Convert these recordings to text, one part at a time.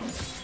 you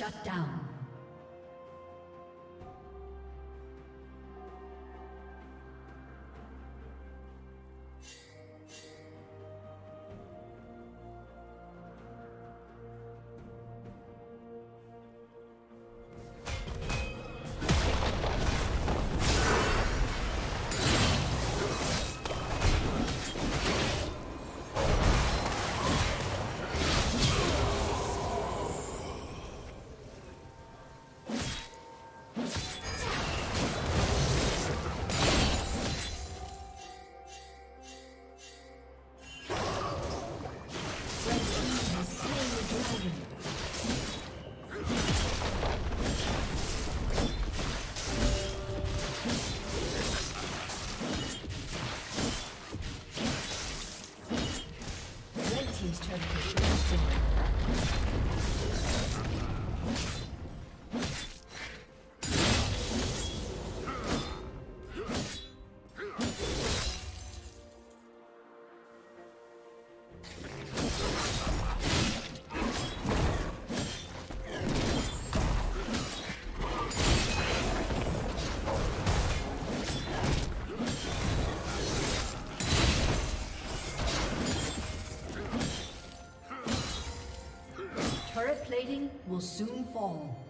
Shut down. Will soon fall.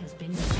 Has been destroyed.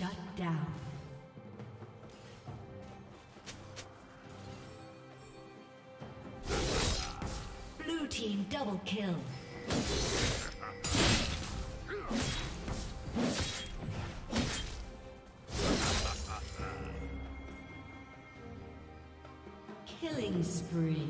Shut down. Blue team double kill. Killing spree.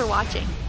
for watching.